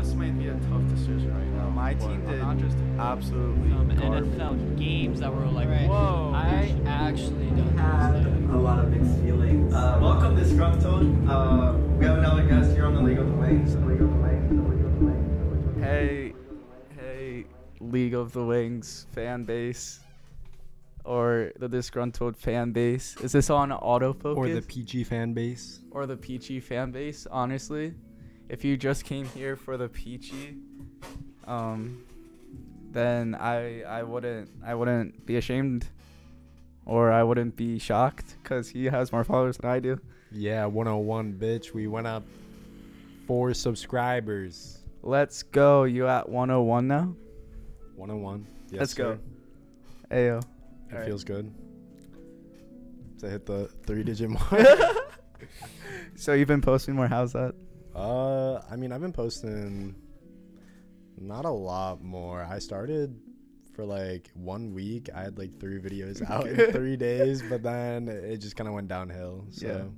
this might be a tough decision right now. my team I'm did not just absolutely Some garbage. NFL games that were like, Right. whoa. I actually don't have a lot of mixed feelings. Uh, welcome Disgruntled. Uh, we have another guest here on the League of the Wings. League of the Wings. The League of the Wings. Hey, hey, League of the Wings fan base, or the disgruntled fan base. Is this on autofocus? Or the PG fan base. or the peachy fan base? Honestly, if you just came here for the peachy, um, then I I wouldn't I wouldn't be ashamed, or I wouldn't be shocked because he has more followers than I do. Yeah, 101, bitch. We went up four subscribers. Let's go. You at 101 now? 101. Yes, Let's go. sir. Ayo. It Alright. feels good to hit the three digit mark. So you've been posting more. How's that? Uh, I mean, I've been posting not a lot more. I started for like one week. I had like three videos out in three days, but then it just kind of went downhill. So,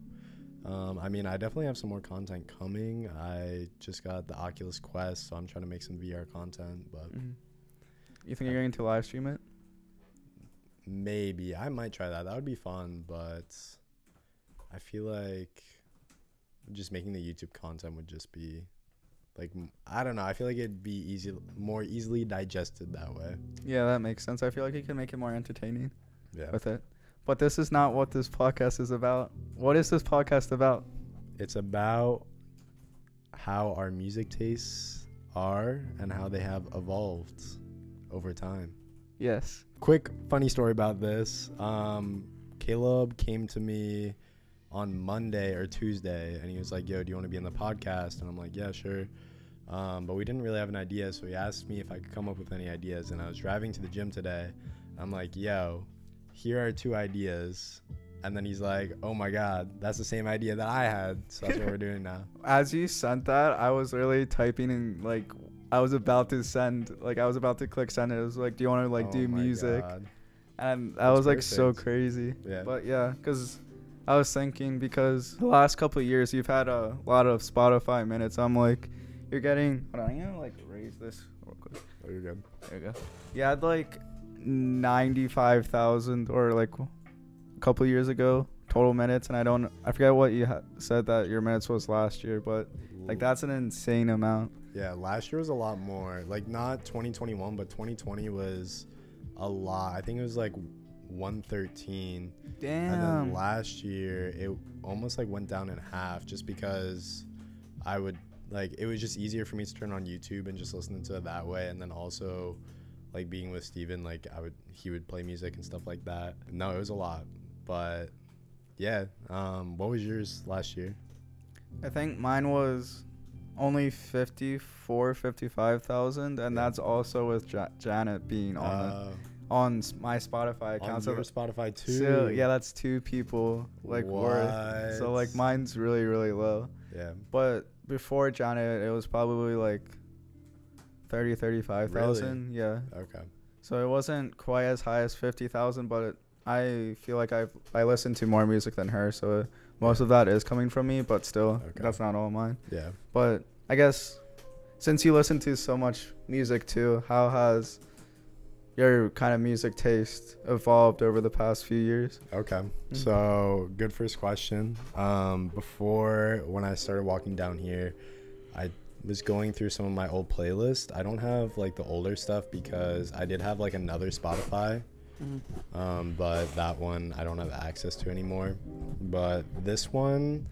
um, I mean, I definitely have some more content coming. I just got the Oculus Quest, so I'm trying to make some VR content, but Mhm. You think you're going to live stream it? maybe I might try that. That would be fun, but I feel like just making the YouTube content would just be like I don't know. I feel like it'd be easy, more easily digested that way. Yeah, that makes sense. I feel like you can make it more entertaining Yeah, with it. But this is not what this podcast is about. What is this podcast about? it's about how our music tastes are and how they have evolved over time. Yes. quick funny story about this. Um, Caleb came to me on Monday or Tuesday, and he was like, "Yo, do you want to be in the podcast?" And I'm like, "Yeah, sure." Um, but we didn't really have an idea, so he asked me if I could come up with any ideas. And I was driving to the gym today. I'm like, "Yo, here are two ideas." And then he's like, "Oh my God, that's the same idea that I had." So that's what we're doing now. As you sent that, I was really typing and like I was about to send like I was about to click send it. It was like, do you want to like Oh do music? God. And that That's was like so crazy. Yeah. But yeah, because I was thinking because the last couple of years you've had a lot of Spotify minutes. I'm like, you're getting. Hold on, I'm gonna like raise this real quick. Oh, you're good. There you go. You had like ninety-five thousand or like a couple of years ago total minutes, and I don't. I forget what you ha- said that your minutes was last year, but like that's an insane amount. Yeah, last year was a lot more. Like not 2021, but 2020 was a lot. I think it was like 113. Damn. And then last year it almost like went down in half just because I would like it was just easier for me to turn on YouTube and just listen to it that way and then also like being with Steven like I would he would play music and stuff like that. No, it was a lot. But yeah, um what was yours last year? I think mine was only 54, 55,000, and that's also with ja- Janet being on Uh, on my Spotify on account. So, your Spotify too. so yeah, that's two people like worth. So like mine's really really low. Yeah. But before Janet, it was probably like 30, 35,000. Yeah. Okay. So it wasn't quite as high as 50,000, but it, I feel like I've I listen to more music than her, so most of that is coming from me, but still Okay. that's not all mine. Yeah. But I guess since you listen to so much music too, how has your kind of music taste evolved over the past few years? Okay. Mhm. So good first question. Um, before when I started walking down here, I was going through some of my old playlists. I don't have like the older stuff because I did have like another Spotify. Um, but that one I don't have access to anymore. But this one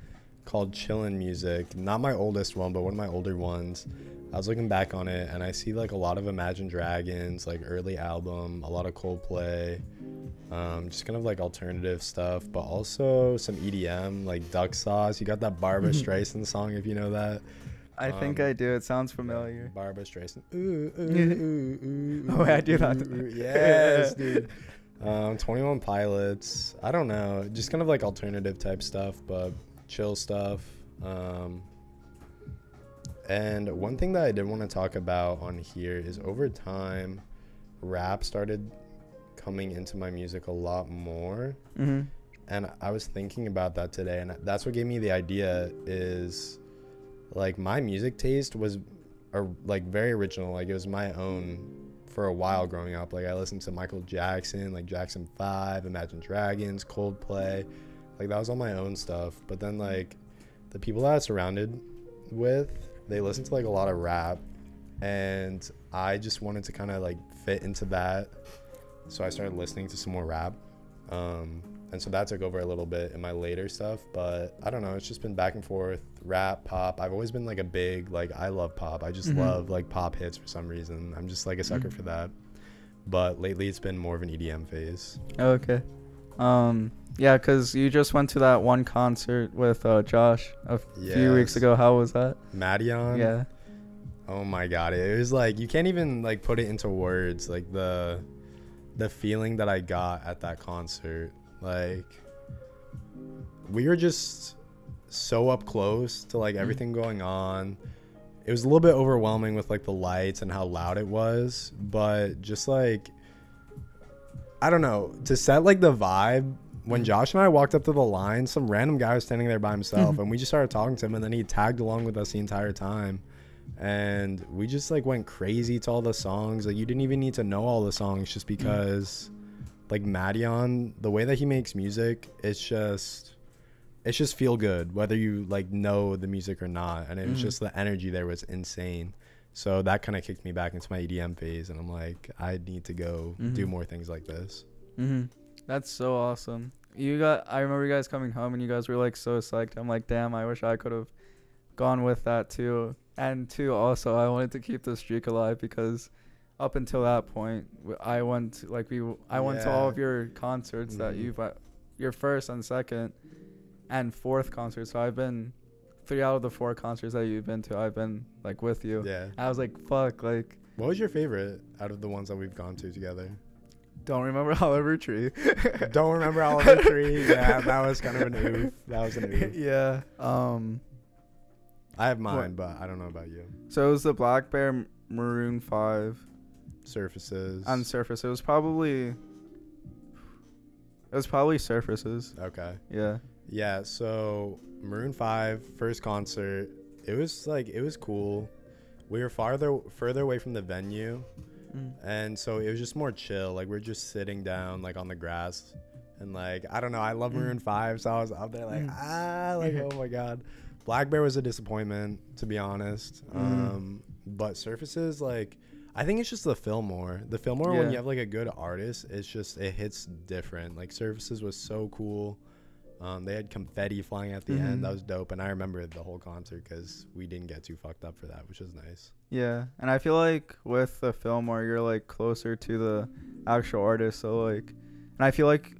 called Chillin' Music, not my oldest one, but one of my older ones. I was looking back on it and I see like a lot of Imagine Dragons, like early album, a lot of Coldplay, um, just kind of like alternative stuff, but also some EDM, like Duck Sauce. You got that Barbra Streisand song, if you know that. I think Um, I do. It sounds familiar. Barbra Streisand. Ooh, ooh, ooh, ooh, Oh, I do ooh, that. ooh, ooh. Yes, dude. Um, 21 Pilots. I don't know. Just kind of like alternative type stuff, but chill stuff. Um, and one thing that I did want to talk about on here is over time, rap started coming into my music a lot more hmm and i was thinking about that today and that's what gave me the idea is like my music taste was or like very original. Like it was my own for a while growing up. Like I listened to Michael Jackson, like Jackson Five, Imagine Dragons, Coldplay. Like that was all my own stuff. But then like the people that I surrounded with, they listened to like a lot of rap, and I just wanted to kind of like fit into that. So I started listening to some more rap. Um, and so that took over a little bit in my later stuff but i don't know it's just been back and forth rap pop i've always been like a big like i love pop i just Mhm. love like pop hits for some reason i'm just like a sucker Mhm. for that but lately it's been more of an edm phase Okay. Um. Yeah, cause you just went to that one concert with uh, Josh a few weeks ago. How was that? Madeon, yeah. oh my god it was like you can't even like put it into words like the the feeling that i got at that concert like we were just so up close to like everything going on it was a little bit overwhelming with like the lights and how loud it was but just like i don't know to set like the vibe when josh and i walked up to the line some random guy was standing there by himself and we just started talking to him and then he tagged along with us the entire time. And we just like went crazy to all the songs. Like you didn't even need to know all the songs just because like Madeon, the way that he makes music, it's just it's just feel good whether you like know the music or not. And it was Mhm. just the energy there was insane so that kind of kicked me back into my edm phase and i'm like i need to go do Mhm. more things like this Mhm. That's so awesome. You got. I remember you guys coming home and you guys were like so psyched. I'm like, damn. I wish I could have gone with that too. And two, also, I wanted to keep the streak alive because up until that point, I went like we. I went to all of your concerts that Mhm. you've uh, your first and second and fourth concert. So I've been three out of the four concerts that you've been to. I've been like with you. yeah I was like, fuck, like what was your favorite out of the ones that we've gone to together don't remember Oliver Tree. don't remember oliver tree yeah that was kind of an oof that was an oof yeah. Um. i have mine but i don't know about you So it was the Blackbear Maroon Five surfaces on Surface. It was probably. It was probably Surfaces. okay Yeah. Yeah, so Maroon 5 first concert, it was like it was cool. We were farther further away from the venue, Mm. and so it was just more chill. Like we're just sitting down like on the grass and like I don't know, I love Mm. Maroon 5, so I was out there like Mm. ah like oh my god. Blackbear was a disappointment to be honest. Mhm. Um but Surfaces like I think it's just the Fillmore. The Fillmore when you have like a good artist, it's just it hits different. Like Surfaces was so cool. Um, they had confetti flying at the Mhm. end. That was dope, and I remember the whole concert because we didn't get too fucked up for that, which was nice. Yeah, and I feel like with the Fillmore you're like closer to the actual artist. So like, and I feel like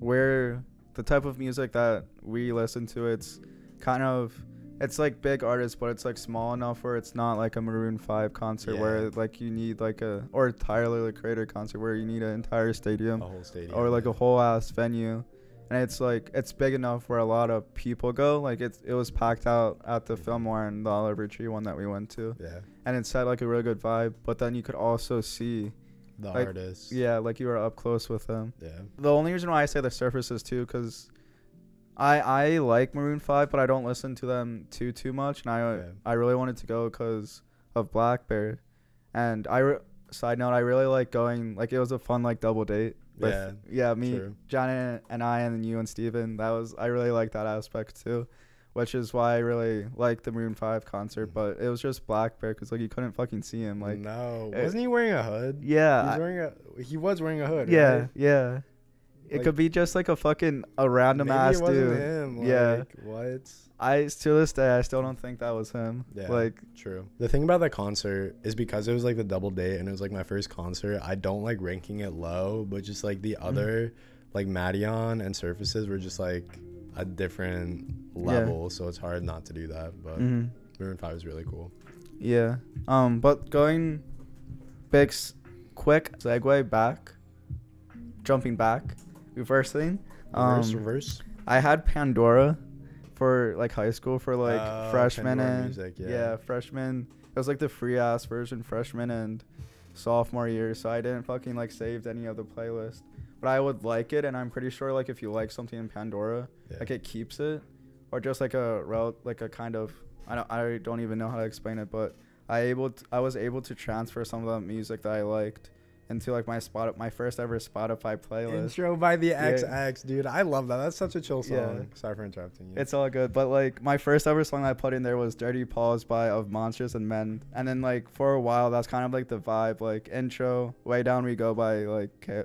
we're the type of music that we listen to. It's kind of it's like big artists, but it's like small enough where it's not like a Maroon Five concert where like you need like a or Tyler the Creator concert where you need an entire stadium. A whole stadium, or like a whole ass venue and it's like it's big enough where a lot of people go. Like it's it was packed out at the fillmore and the oliver tree one that we went to. Yeah, and it set like a really good vibe. But then you could also see the like, artist. yeah like you were up close with them. Yeah, the only reason why i say the surfaces too because i i like maroon 5 but i don't listen to them too too much. And i Yeah. i really wanted to go because of blackbear. And i re- side note i really like going like it was a fun like double date with Yeah, yeah me true. Janet and I and then you and Steven. That was I really like that aspect too, which is why I really liked the Maroon Five concert. Mhm. But it was just Blackbear because like you couldn't fucking see him. Like no, it- wasn't he wearing a hood? yeah, he was wearing a. He was wearing a hood. yeah, right? yeah. It Like- could be just like a fucking a random ass dude. him. Yeah. what? I to this day I still don't think that was him. Yeah, Like true. The thing about that concert is because it was like the double date and it was like my first concert. I don't like ranking it low, but just like the Mm-hmm. other, like Madeon and Surfaces were just like a different level, yeah. so it's hard not to do that. But mhm. Maroon Five is really cool. Yeah. Um, but going big, quick segue back, jumping back, reversing. Reverse, Um, reverse. reverse. I had Pandora for like high school for like Oh, freshman Pandora and music, yeah. yeah. freshman. It was like the free ass version freshman and sophomore year, so I didn't fucking like saved any of the playlist. But I would like it, and I'm pretty sure like if you like something in Pandora, Yeah. like it keeps it, or just like a rel like a kind of I don't I don't even know how to explain it, but I able I was able to transfer some of the music that I liked into like my spot my first ever Spotify playlist. Intro by the Yeah. XX, dude. I love that. That's such a chill song. Yeah. Sorry for interrupting you. It's all good, but like my first ever song I put in there was "Dirty Paws" by Of Monsters and Men, and then like for a while that's kind of like the vibe. Like intro, "Way Down We Go" by like Ki-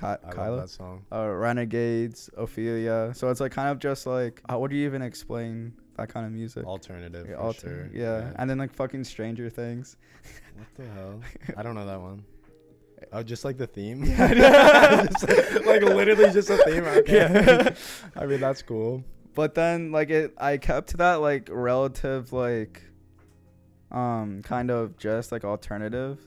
Ki- I Kyla, love that song. uh, Renegades, Ophelia. So it's like kind of just like how would you even explain that kind of music? Alternative. Yeah, alter- sure. yeah. and then like fucking Stranger Things. What the hell? I don't know that one. Oh, just like the theme. Just, like literally just a theme. Okay. Yeah. I mean that's cool. but then like it i kept that like relative like um kind of just like alternative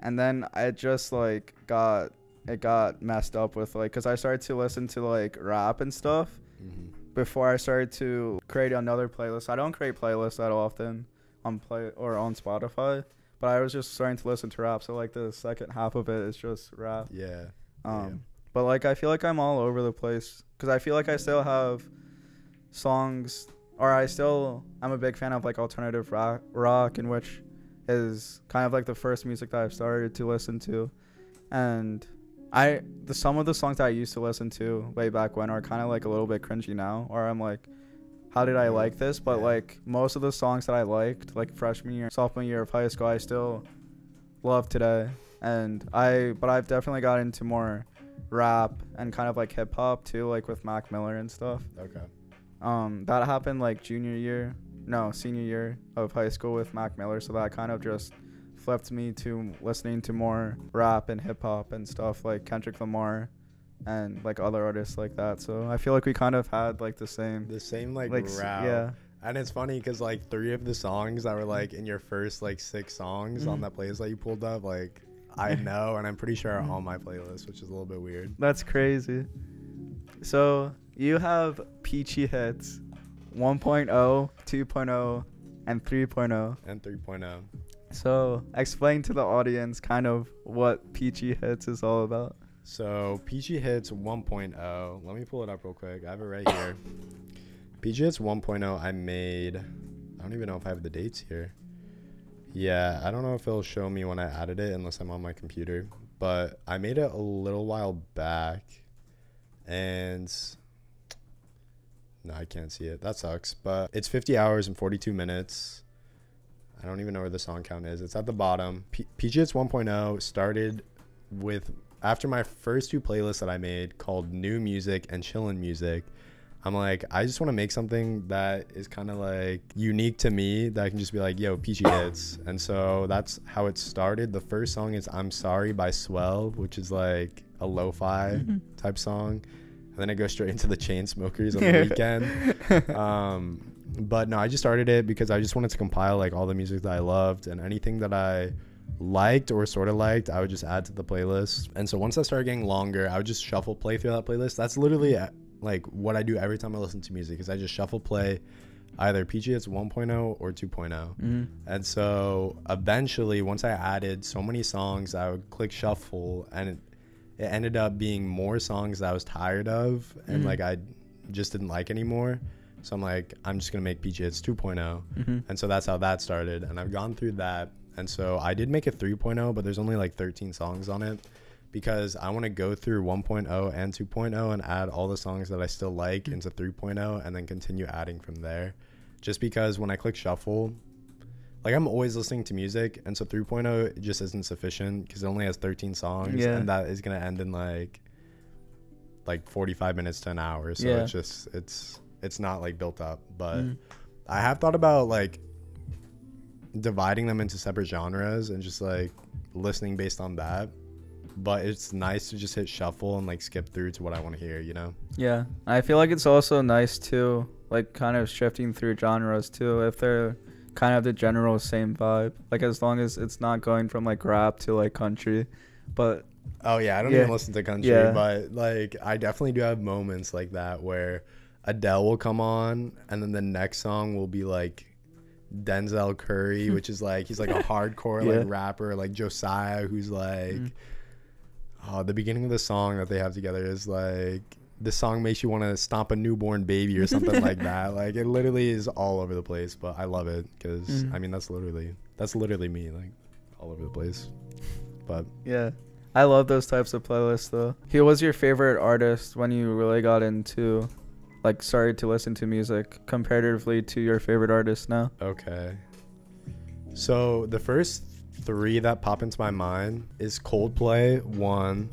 and then i just like got it got messed up with like because i started to listen to like rap and stuff hmm before i started to create another playlist i don't create playlists that often on play or on spotify but i was just starting to listen to rap so like the second half of it is just rap Yeah. um, Yeah. but like I feel like I'm all over the place because I feel like I still have songs, or I still I'm a big fan of like alternative rock, rock, in which is kind of like the first music that I've started to listen to, and I the some of the songs that I used to listen to way back when are kind of like a little bit cringy now, or I'm like. How did I like this? But like most of the songs that I liked, like freshman year, sophomore year of high school, I still love today. And I, but I've definitely got into more rap and kind of like hip hop too, like with Mac Miller and stuff. Okay. Um, that happened like junior year, no, senior year of high school with Mac Miller. So that kind of just flipped me to listening to more rap and hip hop and stuff like Kendrick Lamar and like other artists like that. So I feel like we kind of had like the same, The same like, like route. yeah, And it's funny because like three of the songs that were like in your first like six songs on Mhm. that playlist that you pulled up, like I know and I'm pretty sure are on my playlist, which is a little bit weird. that's crazy. So you have peachy hits, 1.0, 2.0, and 3.0. And 3.0. So explain to the audience kind of what Peachy Hits is all about. So PG Hits 1.0. Let me pull it up real quick. I have it right here. Peachy Hits 1.0 I made. I don't even know if I have the dates here. Yeah, I don't know if it'll show me when I added it unless I'm on my computer. But I made it a little while back. And no, I can't see it. That sucks. But it's 50 hours and 42 minutes. I don't even know where the song count is. It's at the bottom. P- Peachy Hits 1.0 started with after my first two playlists that I made called New Music and Chillin' Music. I'm like, I just want to make something that is kind of like unique to me that I can just be like, yo, peachy hits. And so that's how it started. The first song is I'm Sorry by Swell, which is like a lo fi type song. And then it goes straight into the Chainsmokers on the weekend. Um, but no, I just started it because I just wanted to compile like all the music that I loved and anything that I liked or sort of liked, I would just add to the playlist. And so once I started getting longer, I would just shuffle play through that playlist. That's literally uh, like what I do every time I listen to music is I just shuffle play either PG Hits 1.0 or 2.0. Mm-hmm. And so eventually, once I added so many songs, I would click shuffle, and it, it ended up being more songs that I was tired of, and Mhm. like I just didn't like anymore. So I'm like, I'm just gonna make PG Hits 2.0, Mm-hmm. and so that's how that started. And I've gone through that, and so I did make it 3.0, but there's only like 13 songs on it because I want to go through 1.0 and 2.0 and add all the songs that I still like into 3.0 and then continue adding from there. Just because when I click shuffle, like I'm always listening to music, and so 3.0 just isn't sufficient because it only has 13 songs, Yeah. and that is gonna end in like like 45 minutes to an hour. So Yeah. it's just it's it's not like built up. But Mm. I have thought about like dividing them into separate genres and just like listening based on that. But it's nice to just hit shuffle and like skip through to what I want to hear, you know? Yeah, I feel like it's also nice too, like kind of shifting through genres too, if they're kind of the general same vibe. Like as long as it's not going from like rap to like country, but Oh yeah, I don't Yeah. even listen to country, Yeah. but like I definitely do have moments like that where Adele will come on and then the next song will be like Denzel Curry, which is like he's like a hardcore Yeah. like rapper, like Josiah, who's like Mm. oh the beginning of the song that they have together is like the song makes you want to stomp a newborn baby or something like that. Like it literally is all over the place, but I love it because Mm. I mean that's literally That's literally me, like all over the place. But Yeah. I love those types of playlists though. Who was your favorite artist when you really got into like started to listen to music comparatively to your favorite artist now? okay. So the first three that pop into my mind is Coldplay, one,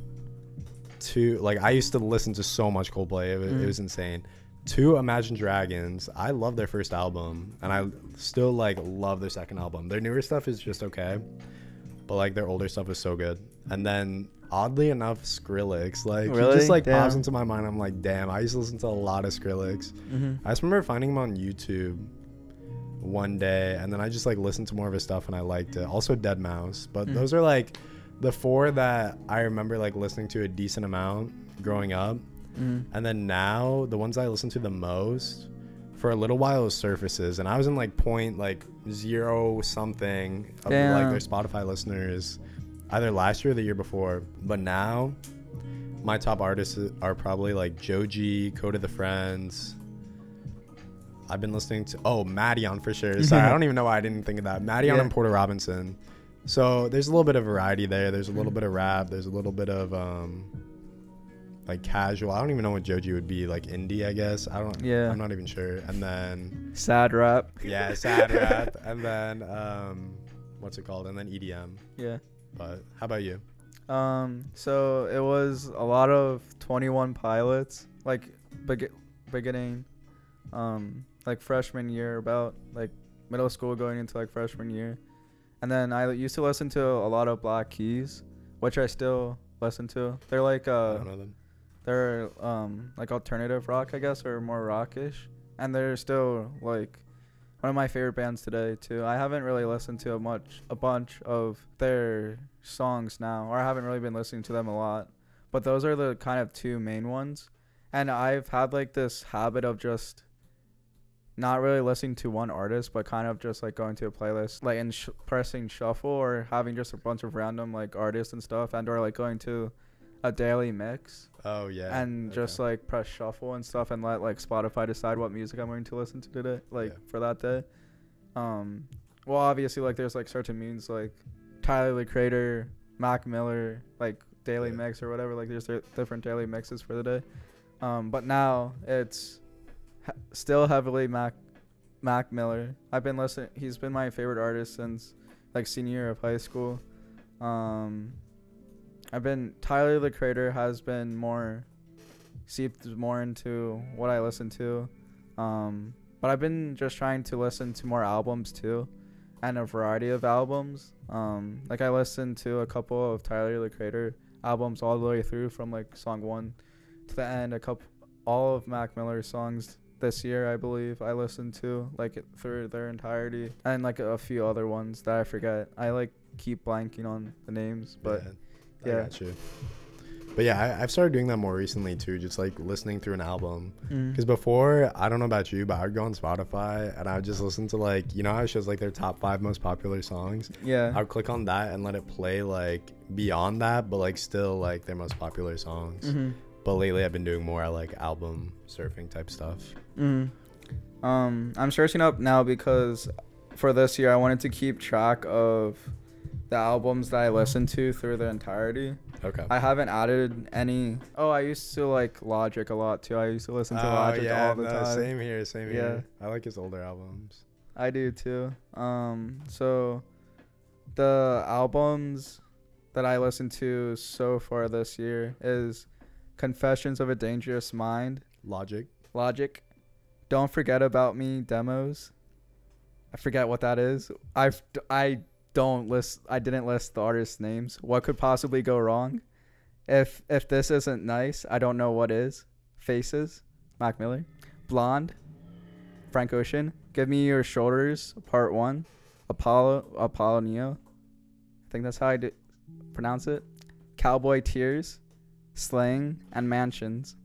two. Like I used to listen to so much Coldplay, it, Mm. it was insane. Two, Imagine Dragons. I love their first album, and I still like love their second album. Their newer stuff is just okay, but like their older stuff is so good. And then oddly enough, Skrillex. Like he just like pops into my mind. I'm like, damn. I used to listen to a lot of Skrillex. Mm-hmm. I just remember finding him on YouTube one day, and then I just like listened to more of his stuff, and I liked it. Also, Deadmau5, but Mm. those are like the four that I remember like listening to a decent amount growing up, Mm-hmm. and then now the ones I listen to the most for a little while was Surfaces, and I was in like point like zero something of like their Spotify listeners, either last year or the year before, but now. My top artists are probably like Joji, Code of the Friends, I've been listening to oh Madeon for sure. Sorry, I don't even know why I didn't think of that. Madeon Yeah. and Porter Robinson. So there's a little bit of variety there. There's a little bit of rap. There's a little bit of um like casual. I don't even know what Joji would be like indie. I guess I don't. Yeah. I'm not even sure. And then Sad rap. yeah, sad rap. And then um what's it called? And then EDM. Yeah. But how about you? Um, so it was a lot of 21 pilots, like begi- beginning, um, like freshman year, about like middle school going into like freshman year. And then I used to listen to a lot of Black Keys, which I still listen to. They're like, I uh, don't know them. they're um like alternative rock, I guess, or more rockish, and they're still like one of my favorite bands today too. I haven't really listened to a much a bunch of their songs now, or I haven't really been listening to them a lot. But those are the kind of two main ones, and I've had like this habit of just not really listening to one artist, but kind of just like going to a playlist, like and sh- pressing shuffle, or having just a bunch of random like artists and stuff, and or like going to a daily mix Oh yeah. and just like press shuffle and stuff and let like Spotify decide what music I'm going to listen to today, like Yeah. for that day. Um, well, obviously, like there's like certain means like Tyler the Creator, Mac Miller, like daily Yeah. mix or whatever. Like there's di- different daily mixes for the day. Um, but now it's ha- still heavily Mac Mac Miller. I've been listening. He's been my favorite artist since like senior year of high school. Um, I've been Tyler the Creator has been more seeped more into what I listen to. Um, but I've been just trying to listen to more albums too, and a variety of albums. Um, like I listened to a couple of Tyler the Creator albums all the way through from like song one to the end. A couple, all of Mac Miller's songs this year, I believe, I listened to like through their entirety, and like a few other ones that I forget. I like keep blanking on the names, but yeah. Yeah. I got you. But yeah, I, I've started doing that more recently too, just like listening through an album. Mm. Because before, I don't know about you, but I would go on Spotify and I would just listen to like, you know how it shows like their top five most popular songs? yeah, I would click on that and let it play like beyond that, but like still like their most popular songs. mm-hmm. But lately, I've been doing more like album surfing type stuff. Mm-hmm. Um, I'm searching up now because for this year I wanted to keep track of the albums that I listened to through the entirety. Okay. I haven't added any. Oh, I used to like Logic a lot too. I used to listen to Oh, Logic yeah, all the no, time. Same here, same Yeah. here. I like his older albums. I do too. Um, so the albums that I listened to so far this year is Confessions of a Dangerous Mind, Logic. Logic, Don't Forget About Me demos. I forget what that is. I've I don't list I didn't list the artists' names. What could possibly go wrong? If if this isn't nice, I don't know what is. Faces, Mac Miller, Blonde, Frank Ocean, Give Me Your Shoulders, Part One, Apollo Apollo Neo. I think that's how I d- pronounce it. Cowboy Tears, Slang, and Mansions.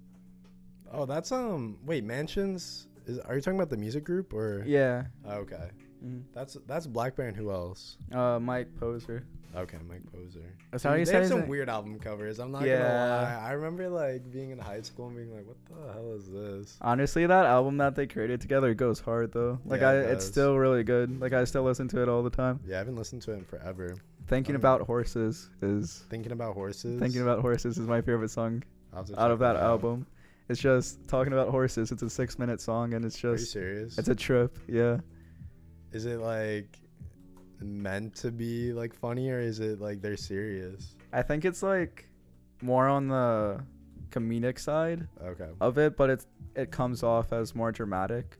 Oh, that's um. Wait, Mansions. Is are you talking about the music group or? Yeah, Oh, okay. Mhm. That's that's Blackbear and who else? Uh, Mike Posner. Okay, Mike Posner. That's how you Dude, they have some name? weird album covers. I'm not gonna lie. I remember like being in high school and being like, "What the hell is this?" Honestly, that album that they created together goes hard though. Like Yeah, I, it it's still really good. Like I still listen to it all the time. Yeah, I haven't listened to it in forever. Thinking Um, about horses is Thinking about horses. thinking about horses is my favorite song I'll have to out of that album. It's just talking about horses. It's a six minute song and it's Are you just serious? it's a trip. Yeah. Is it like meant to be like funny or is it like they're serious? I think it's like more on the comedic side Okay. of it, but it's it comes off as more dramatic.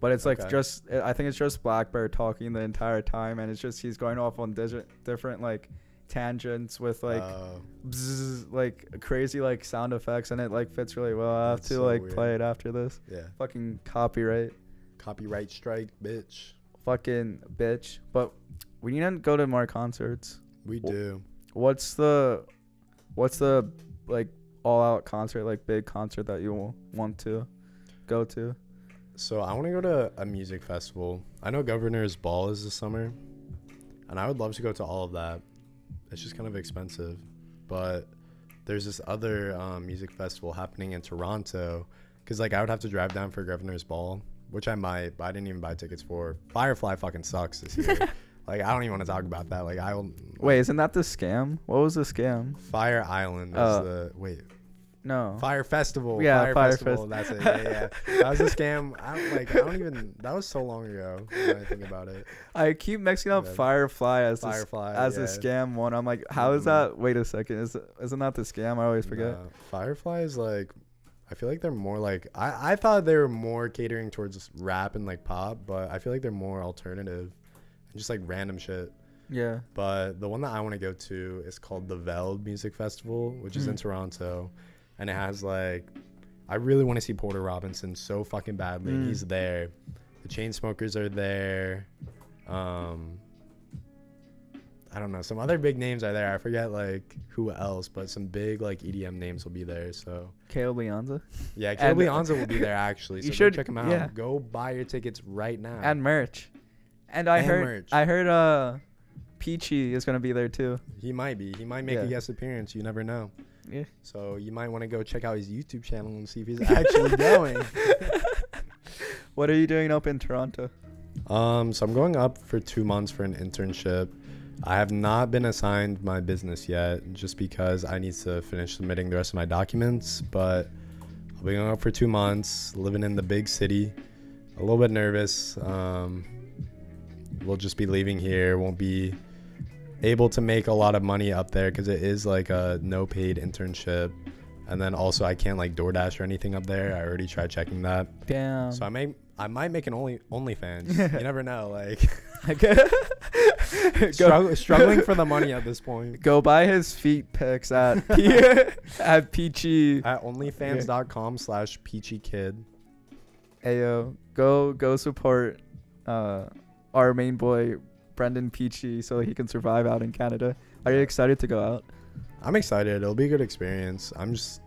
But it's like Okay. just I think it's just Blackbear talking the entire time, and it's just he's going off on different different like tangents with like oh. bzzz, like crazy like sound effects, and it like fits really well. I have to so like weird. play it after this. yeah. Fucking copyright, Copyright strike, bitch. Fucking bitch. But we need to go to more concerts. We do. What's the what's the like all out concert like big concert that you want to go to? So I want to go to a music festival. I know Governor's Ball is this summer, and I would love to go to all of that. It's just kind of expensive, but there's this other um, music festival happening in Toronto. Cause like I would have to drive down for Governor's Ball, which I might, but I didn't even buy tickets for. Firefly fucking sucks this year. like I don't even want to talk about that. Like I will. Wait, isn't that the scam? What was the scam? Fire Island is Uh, the wait. No. Fyre Festival. Yeah, Fire, Fyre Festival. Fest- That's it. Yeah, yeah. That was a scam. I don't like. I don't even. That was so long ago. When I think about it. I keep mixing up Yeah. Firefly as the s- Firefly. as yeah. the scam one. I'm like, how is Mhm. that? Wait a second, is isn't that the scam? I always forget. Nah, Firefly is like. I feel like they're more like I, I thought they were more catering towards rap and like pop, but I feel like they're more alternative and just like random shit. Yeah. But the one that I want to go to is called the Veld Music Festival, which is in Mhm. Toronto, and it has like, I really want to see Porter Robinson so fucking badly. Mm. He's there. The Chainsmokers are there. Um, I don't know. Some other big names are there. I forget like who else, but some big like EDM names will be there. So Caleb Leanza yeah, And- Caleb Leanza will be there actually. You So go should- check him out. yeah. Go buy your tickets right now. and merch. And I And heard merch. I heard uh Peachy is gonna be there too. he might be. He might make Yeah. a guest appearance. You never know. Yeah. So you might want to go check out his YouTube channel and see if he's actually going. What are you doing up in Toronto? Um, so I'm going up for two months for an internship. I have not been assigned my business yet, just because I need to finish submitting the rest of my documents. But I'll be going up for two months, living in the big city. A little bit nervous. Um, we'll just be leaving here. Won't be able to make a lot of money up there because it is like a no paid internship. And then also I can't like DoorDash or anything up there. I already tried checking that. Damn. So I may I might make an only OnlyFans. you never know. Like struggling for the money at this point. go buy his feet pics at at Peachy At OnlyFans.com slash peachy kid. Ayo. Go go support uh our main boy Brendan Peachey so he can survive out in Canada. Are you excited to go out? I'm excited. It'll be a good experience. I'm just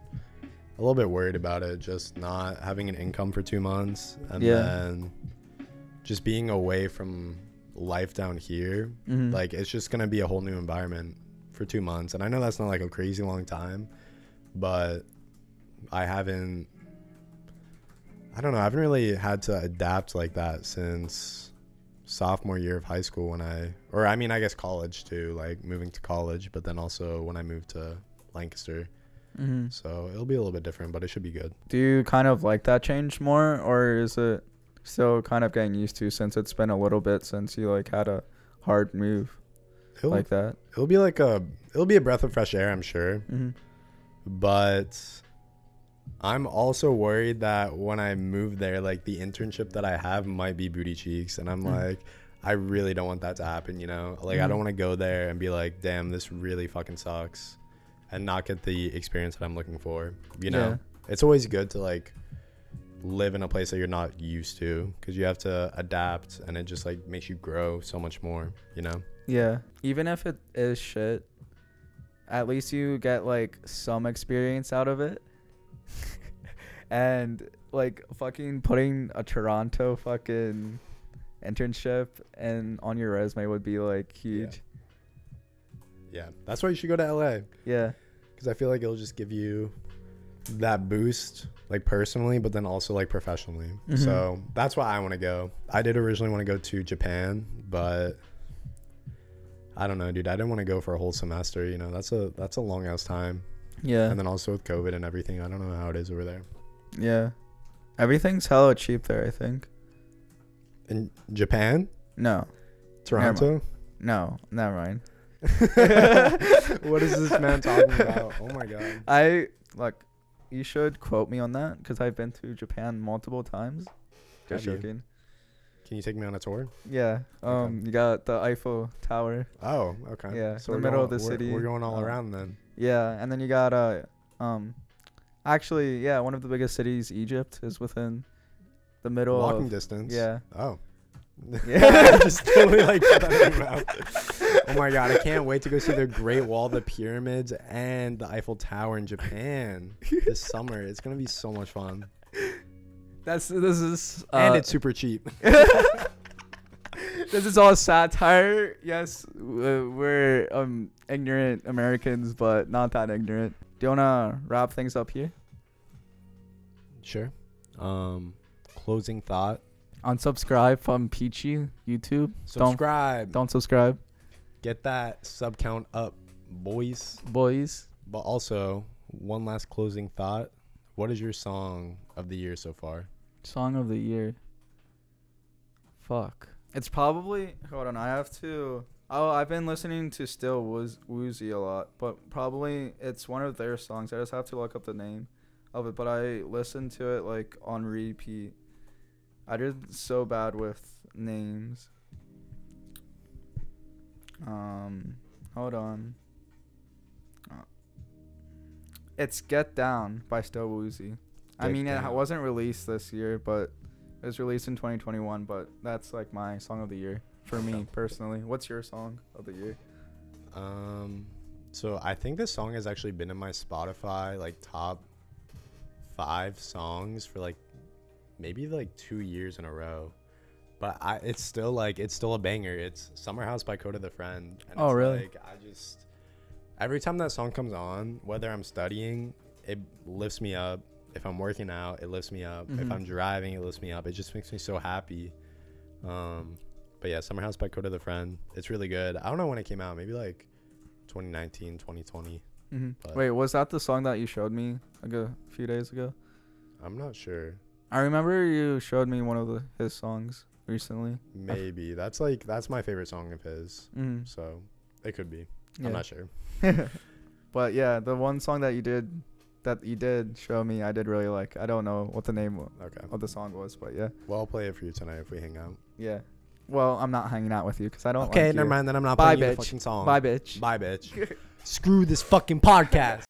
a little bit worried about it, just not having an income for two months and Yeah. then just being away from life down here. Mhm. Like it's just gonna be a whole new environment for two months. And I know that's not like a crazy long time, but I haven't I don't know, I haven't really had to adapt like that since sophomore year of high school when I or I mean I guess college too, like moving to college, but then also when I moved to Lancaster. Mhm. So it'll be a little bit different, but it should be good. Do you kind of like that change more, or is it still kind of getting used to since it's been a little bit since you like had a hard move It'll, like that? it'll be like a it'll be a breath of fresh air, I'm sure. Mm-hmm. but I'm also worried that when I move there, like the internship that I have might be booty cheeks, and I'm Mm. like, I really don't want that to happen. You know, like I Mhm. don't want to go there and be like, damn, this really fucking sucks, and not get the experience that I'm looking for. You know, Yeah. it's always good to like live in a place that you're not used to because you have to adapt, and it just like makes you grow so much more. You know. Yeah. Even if it is shit, at least you get like some experience out of it. and like fucking putting a Toronto fucking internship and on your resume would be like huge. Yeah, that's why you should go to LA Yeah. because I feel like it'll just give you that boost, like personally, but then also like professionally. Mhm. So that's why I want to go. I did originally want to go to Japan, but I don't know, dude. I didn't want to go for a whole semester. You know, that's a that's a long ass time. Yeah. And then also with COVID and everything, I don't know how it is over there. yeah. Everything's hella cheap there, I think. In Japan, No. Toronto. No. Never mind. what is this man talking about? Oh my god. I like you should quote me on that because I've been to Japan multiple times. Just Have you? joking. Can you take me on a tour? Yeah. Um you got the Eiffel Tower. Oh, okay. Yeah, So the middle of going- the we're- city, We're going all um, around then. Yeah, and then you got uh um actually, yeah, one of the biggest cities, Egypt, is within the middle Walking of distance. Yeah. Oh. Yeah. Just totally like put that in your mouth. Oh my god, I can't wait to go see the Great Wall, the pyramids, and the Eiffel Tower in Japan this summer. It's gonna be so much fun, That's this is uh, and it's super cheap. this is all satire. Yes, w- we're um ignorant Americans, but not that ignorant. Do you wanna wrap things up here? Sure. Um, closing thought. Unsubscribe from Peachy YouTube. Subscribe. Don't don't subscribe, Get that sub count up, boys. boys. But also, one last closing thought. What is your song of the year so far? Song of the year. Fuck. It's probably hold on. I have to. Oh, I've been listening to Still Wooz, Woozy a lot, but probably it's one of their songs. I just have to look up the name of it. But I listened to it like on repeat. I did so bad with names. Um, hold on. Uh, It's Get Down by Still Woozy. I mean, it wasn't released this year, but it was released in 2021. But that's like my song of the year for me personally. What's your song of the year? Um, so I think this song has actually been in my Spotify like top five songs for like maybe like two years in a row. But I, it's still like it's still a banger. It's Summer House by Kota the Friend. And Oh, it's really? Like I just every time that song comes on, whether I'm studying, it lifts me up. If I'm working out, it lifts me up. If Mhm. I'm driving, it lifts me up. It just makes me so happy. Um, but yeah, Summer House by Kota the Friend. It's really good. I don't know when it came out. Maybe like 2019, 2020. Mm-hmm. Wait, was that the song that you showed me like a few days ago? I'm not sure. I remember you showed me one of the, his songs recently. Maybe that's like that's my favorite song of his. Mm-hmm. So it could be. Yeah. I'm not sure. but yeah, the one song that you did that you did show me, I did really like. I don't know what the name Okay. of the song was, but yeah, Well, I'll play it for you tonight if we hang out. yeah. Well, I'm not hanging out with you because I don't. okay, like never you. mind. Then I'm not Bye, playing you the bitch. fucking song. Bye, bitch. Bye, bitch. Screw this fucking podcast.